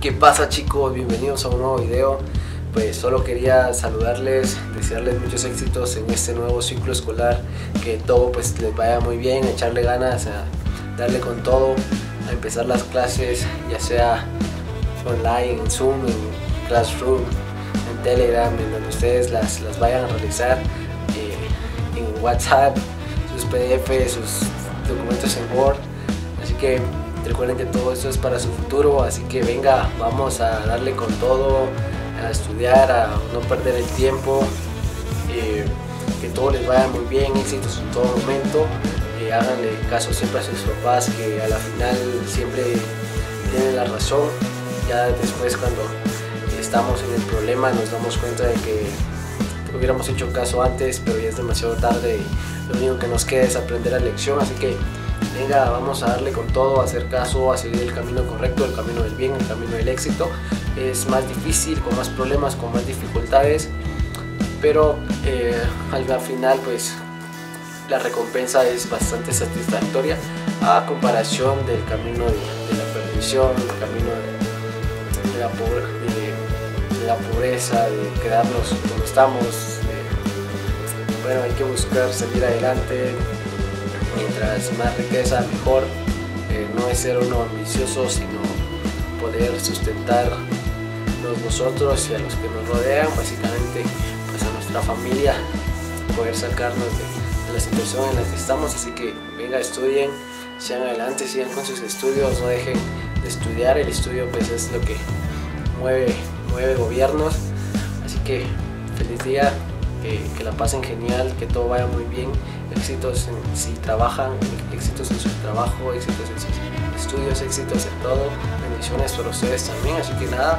¿Qué pasa chicos? Bienvenidos a un nuevo video. Pues solo quería saludarles, desearles muchos éxitos en este nuevo ciclo escolar, que todo pues les vaya muy bien, echarle ganas, darle con todo, a empezar las clases, ya sea online, en Zoom, en Classroom, en Telegram, en donde ustedes las, las vayan a realizar, eh, en WhatsApp, sus PDF, sus documentos en Word. Así que Recuerden que todo esto es para su futuro, así que venga, vamos a darle con todo, a estudiar, a no perder el tiempo, eh, que todo les vaya muy bien, éxitos en todo momento. Eh, háganle caso siempre a sus papás que a la final siempre tienen la razón. Ya después cuando estamos en el problema nos damos cuenta de que hubiéramos hecho caso antes, pero ya es demasiado tarde. Lo único que nos queda es aprender la lección, así que venga, vamos a darle con todo, hacer caso, a seguir el camino correcto, el camino del bien, el camino del éxito. Es más difícil, con más problemas, con más dificultades, pero eh, al final pues la recompensa es bastante satisfactoria a comparación del camino de, la perdición, del camino de, la, pobreza, de quedarnos como estamos. bueno, hay que buscar salir adelante, mientras más riqueza mejor. Eh, no es ser uno ambicioso, sino poder sustentar nosotros y a los que nos rodean, básicamente pues a nuestra familia, poder sacarnos de, la situación en la que estamos. Así que venga, estudien, sean adelante, sigan con sus estudios, no dejen de estudiar. El estudio pues es lo que mueve, mueve gobiernos. Así que feliz día, que la pasen genial, que todo vaya muy bien éxitos en, si trabajan, éxitos en su trabajo, éxitos en sus estudios, éxitos en todo. Bendiciones para ustedes también. Así que nada,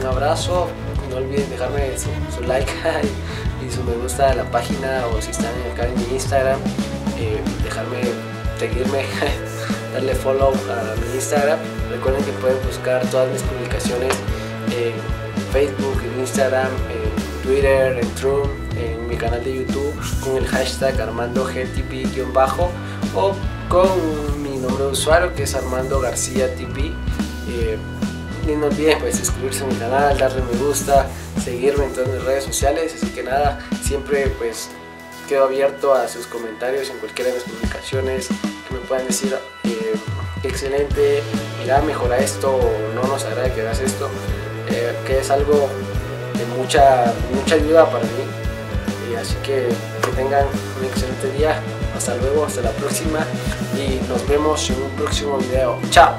un abrazo. No olviden dejarme su, like y su me gusta a la página o si están acá en mi Instagram, eh, dejarme seguirme, darle follow a mi Instagram. Recuerden que pueden buscar todas mis publicaciones en Facebook, en Instagram, Twitter, en True en mi canal de YouTube con el hashtag ArmandoGTP-bajo o con mi nombre de usuario que es Armando García TP. Eh, y no olviden pues suscribirse a mi canal, darle me gusta, seguirme en todas mis redes sociales, así que nada, siempre pues quedo abierto a sus comentarios en cualquiera de mis publicaciones, que me puedan decir eh, excelente, mira mejora esto o no nos agrada que hagas esto, eh, que es algo de mucha, mucha ayuda para mí así que que tengan un excelente día. Hasta luego, hasta la próxima y nos vemos en un próximo video. Chao.